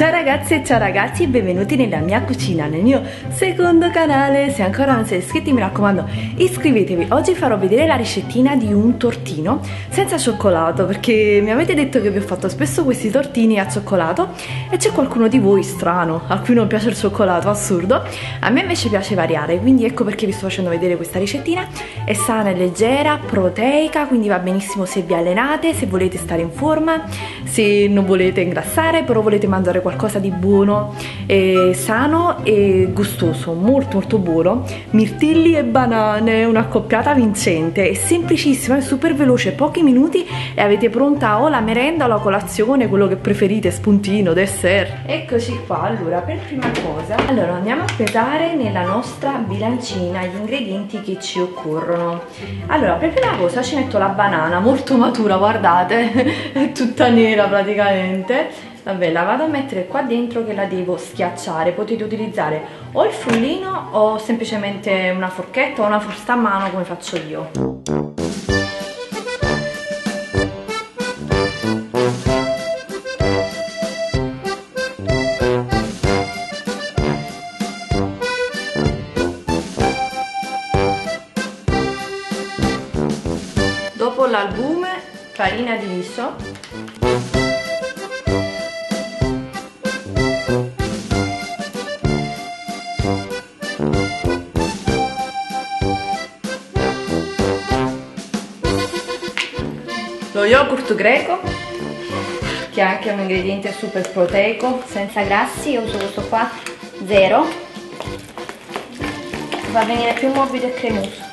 Ciao ragazzi e ciao ragazzi benvenuti nella mia cucina, nel mio secondo canale. Se ancora non siete iscritti mi raccomando iscrivetevi. Oggi farò vedere la ricettina di un tortino senza cioccolato perché mi avete detto che vi ho fatto spesso questi tortini a cioccolato e c'è qualcuno di voi strano a cui non piace il cioccolato, assurdo. A me invece piace variare, quindi ecco perché vi sto facendo vedere questa ricettina. È sana e leggera, proteica, quindi va benissimo se vi allenate, se volete stare in forma, se non volete ingrassare, però volete mangiare qualcosa qualcosa di buono, e sano e gustoso, molto molto buono. Mirtilli e banane, un'accoppiata vincente, è semplicissima, è super veloce, pochi minuti e avete pronta o la merenda o la colazione, quello che preferite, spuntino, dessert. Eccoci qua, allora per prima cosa, allora andiamo a pesare nella nostra bilancina gli ingredienti che ci occorrono. Allora per prima cosa ci metto la banana molto matura, guardate, è tutta nera praticamente vabbè la vado a mettere qua dentro che la devo schiacciare. Potete utilizzare o il frullino o semplicemente una forchetta o una frusta a mano come faccio io. Dopo l'albume farina di riso lo yogurt greco che è anche un ingrediente super proteico senza grassi io uso questo qua zero. Va a venire più morbido e cremoso.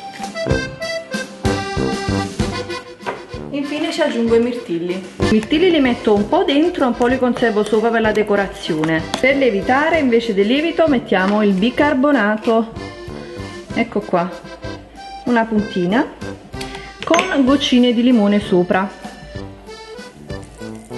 Infine ci aggiungo i mirtilli. I mirtilli li metto un po' dentro un po' li conservo sopra per la decorazione. Per lievitare invece del lievito mettiamo il bicarbonato. Ecco qua una puntina con goccine di limone sopra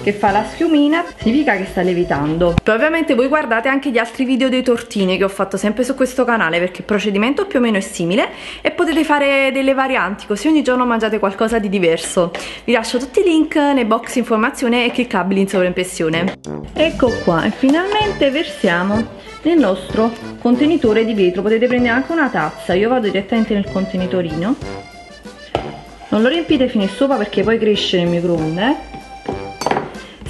che fa la schiumina significa che sta levitando. Poi ovviamente voi guardate anche gli altri video dei tortini che ho fatto sempre su questo canale perché il procedimento più o meno è simile e potete fare delle varianti così ogni giorno mangiate qualcosa di diverso. Vi lascio tutti i link nei box informazione e cliccabili in sovraimpressione. Ecco qua e finalmente versiamo nel nostro contenitore di vetro. Potete prendere anche una tazza io vado direttamente nel contenitorino. Non lo riempite fino in sopra perché poi cresce nel microonde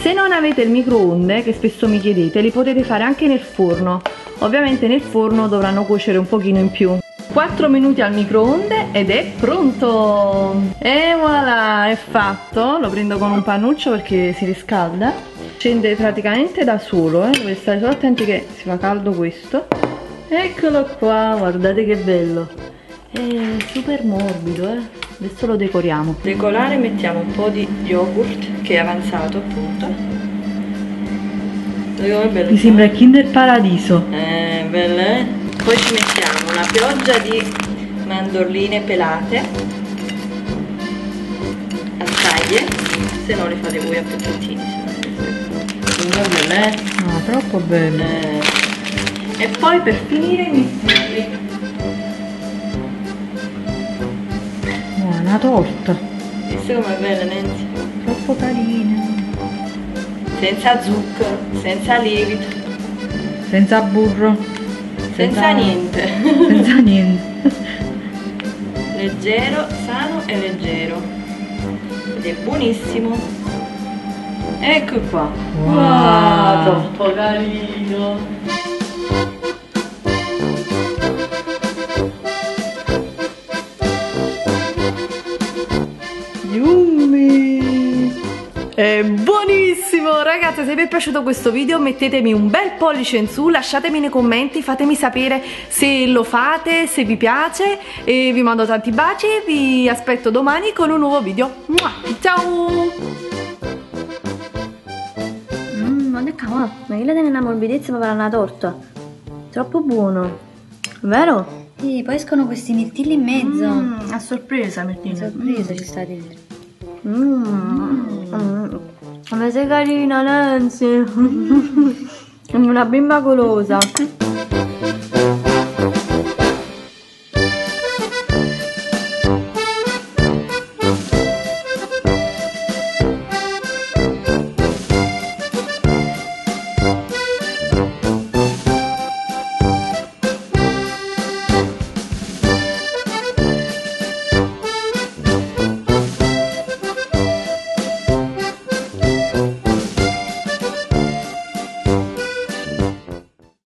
se non avete il microonde che spesso mi chiedete li potete fare anche nel forno. Ovviamente nel forno dovranno cuocere un pochino in più. 4 minuti al microonde ed è pronto! E voilà è fatto. Lo prendo con un pannuccio perché si riscalda. Scende praticamente da solo eh. dovete stare solo attenti che si fa caldo questo. Eccolo qua guardate che bello. È super morbido eh adesso lo decoriamo decorare mettiamo un po' di yogurt che è avanzato appunto mi sembra il kinder paradiso eh, bella eh? poi ci mettiamo una pioggia di mandorline pelate a taglie se no le fate voi a pezzettini sembra bella eh? no troppo bella eh. e poi per finire i mirtilli una torta. Visto com'è bella Nancy? Troppo carina. Senza zucchero, senza lievito. Senza burro. Senza, senza niente. senza niente. leggero, sano e leggero. Ed è buonissimo. Ecco qua. Wow, wow troppo carino. È buonissimo! Ragazzi, se vi è piaciuto questo video mettetemi un bel pollice in su, lasciatemi nei commenti, fatemi sapere se lo fate, se vi piace e vi mando tanti baci e vi aspetto domani con un nuovo video. Ciao! Mmm, ma che cavolo, ma che le tiene una morbidezza per una torta? Troppo buono, vero? Sì, poi escono questi mirtilli in mezzo. Mm, a sorpresa mirtilli. A sorpresa mm. ci sta dentro. Mmm, mm. come sei carina Nancy, una bimba golosa.